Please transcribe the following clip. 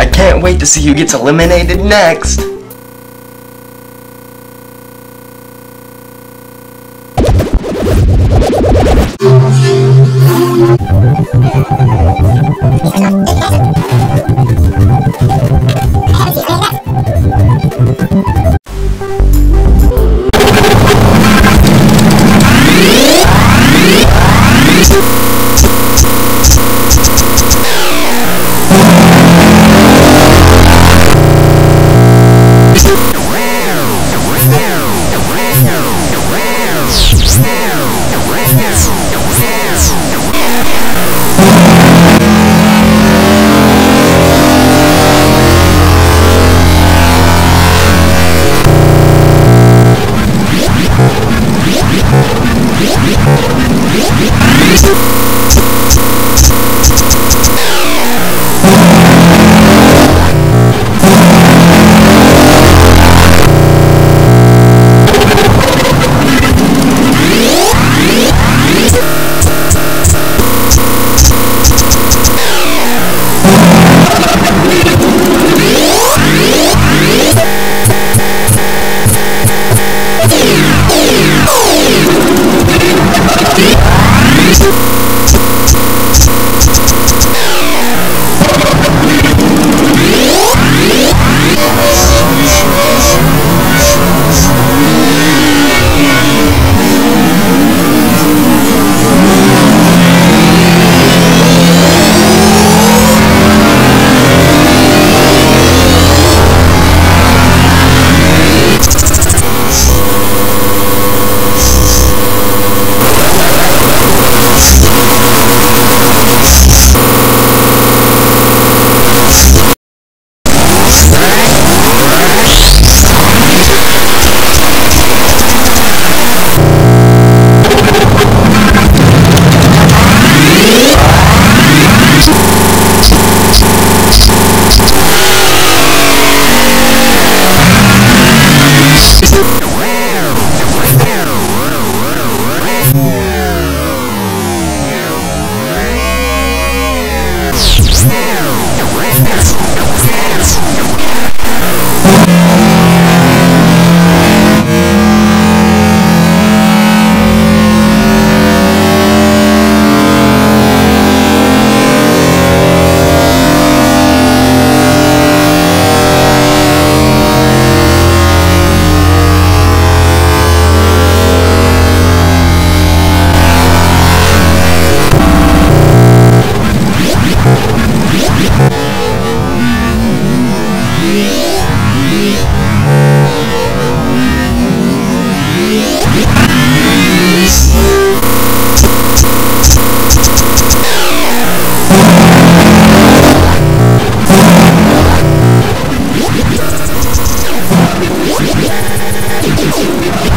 I can't wait to see who gets eliminated next! Yeah!